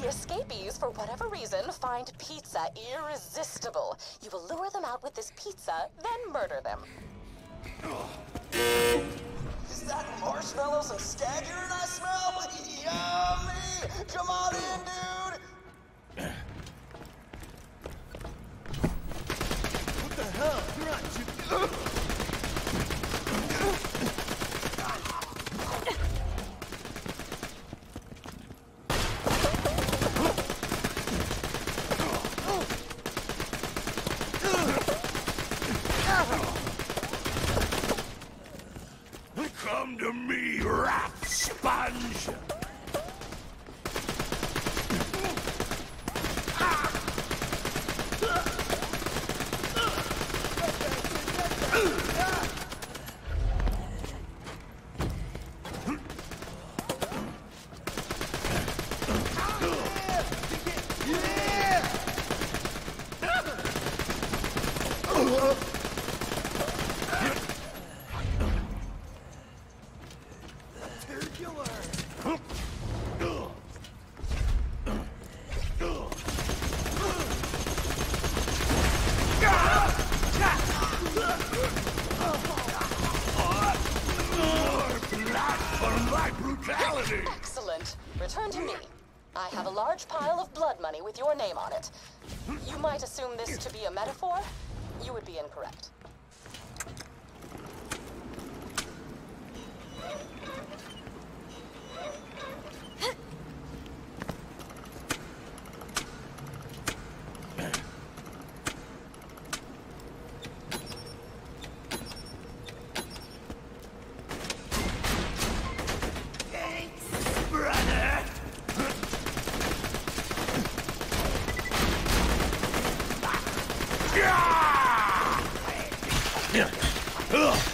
The escapees, for whatever reason, find pizza irresistible. You will lure them out with this pizza, then murder them. Is that marshmallows and I smell? Yummy! Come on in, dude! Come to me, rat sponge! Brutality! Excellent. Return to me. I have a large pile of blood money with your name on it. You might assume this to be a metaphor. You would be incorrect. Yeah! Uh!